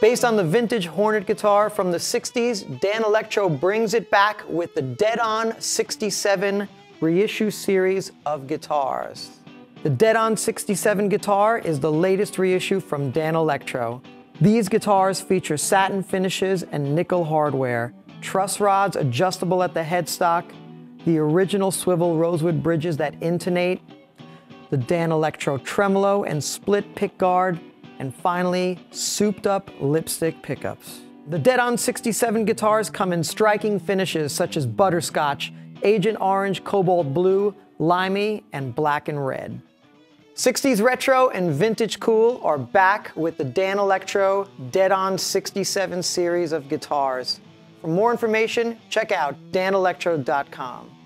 Based on the vintage Hornet guitar from the 60s, Danelectro brings it back with the Dead On 67 reissue series of guitars. The Dead On 67 guitar is the latest reissue from Danelectro. These guitars feature satin finishes and nickel hardware, truss rods adjustable at the headstock, the original swivel rosewood bridges that intonate, the Danelectro tremolo and split pickguard, and finally, souped up lipstick pickups. The Dead On 67 guitars come in striking finishes such as butterscotch, agent orange, cobalt blue, limey, and black and red. 60s retro and vintage cool are back with the Danelectro Dead On 67 series of guitars. For more information, check out danelectro.com.